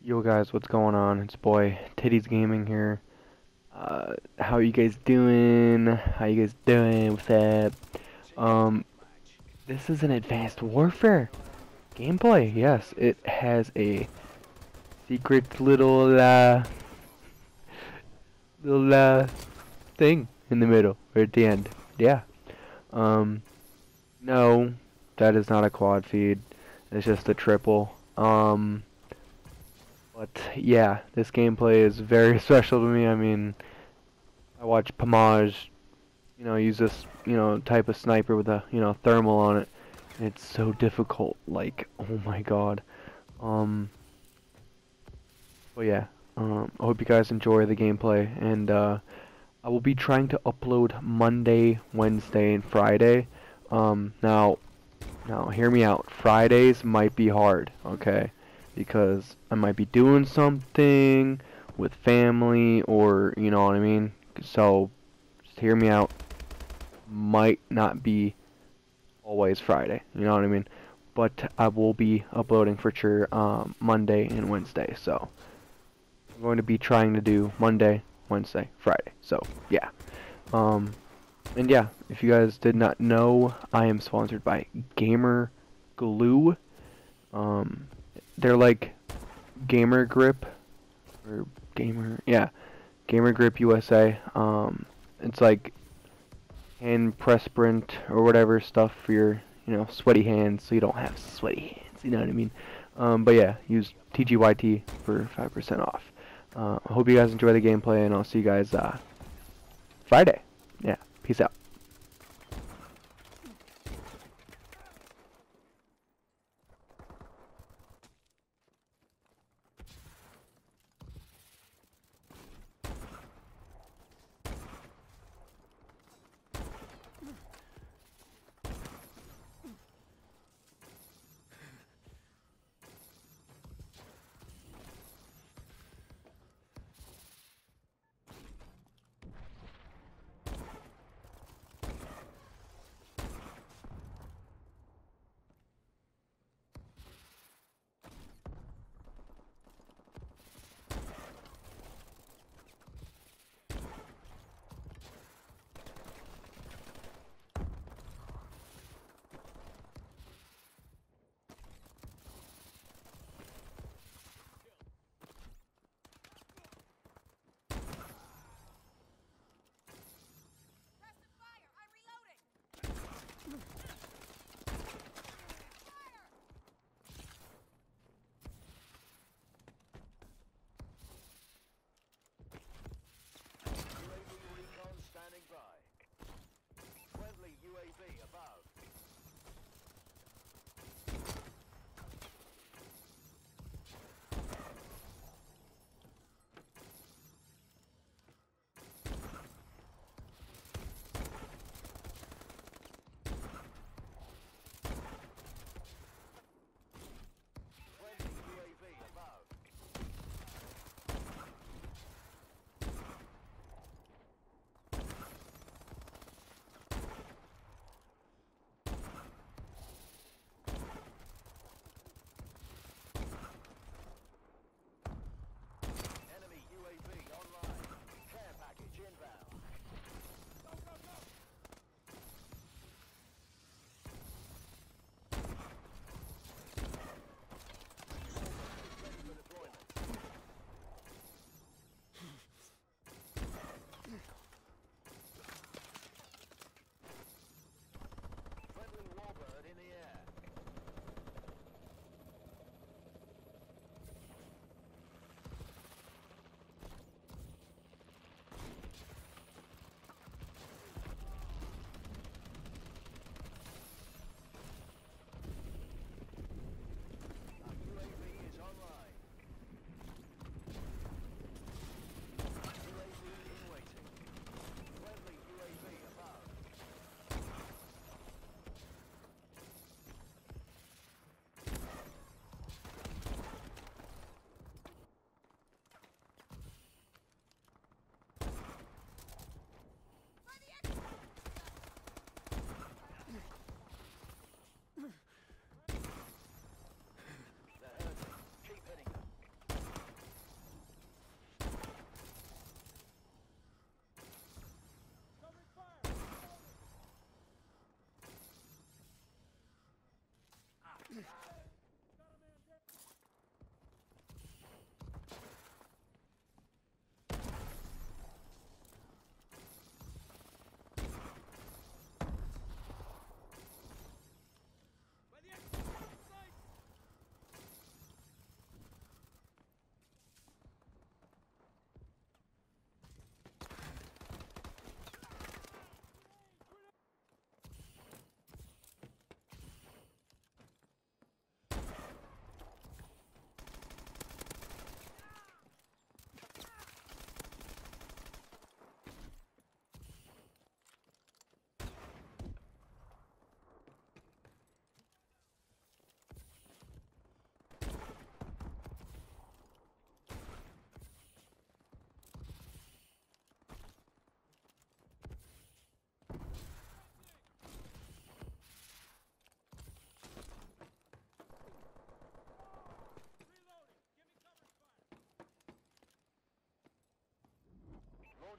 Yo guys, what's going on? It's boy Titties Gaming here. Uh, how are you guys doing? How you guys doing? What's up? Um, this is an Advanced Warfare gameplay. Yes, it has a secret little uh, little uh, thing in the middle or at the end. Yeah. Um, no, that is not a quad feed. It's just a triple. Um. But yeah, this gameplay is very special to me. I mean, I watch Pamaj, you know, use this, you know, type of sniper with a, you know, thermal on it. And it's so difficult. Like, oh my god. Um. But yeah, um, I hope you guys enjoy the gameplay, and uh, I will be trying to upload Monday, Wednesday, and Friday. Um, now, now hear me out. Fridays might be hard, okay? Because I might be doing something with family or you know what I mean. So just hear me out. Might not be always Friday, you know what I mean. But I will be uploading for sure um, Monday and Wednesday. So I'm going to be trying to do Monday, Wednesday, Friday. So yeah. Um, and yeah, if you guys did not know, I am sponsored by Gamer Glue. Um, they're like Gamer Grip or Gamer, yeah, Gamer Grip USA. Um, it's like hand press sprint or whatever stuff for your, you know, sweaty hands, so you don't have sweaty hands. You know what I mean? Um, but yeah, use TGYT for 5% off. Uh, I hope you guys enjoy the gameplay, and I'll see you guys uh, Friday. Yeah, peace out.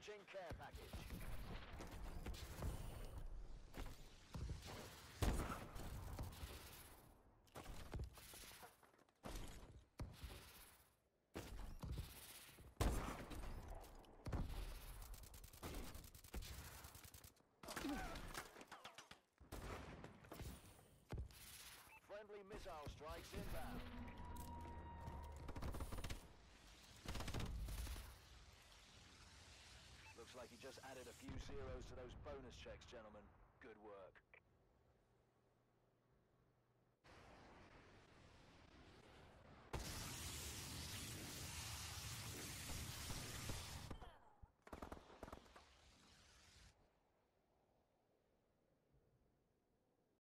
Launching care package. Friendly missile strikes inbound. Looks like you just added a few zeros to those bonus checks, gentlemen.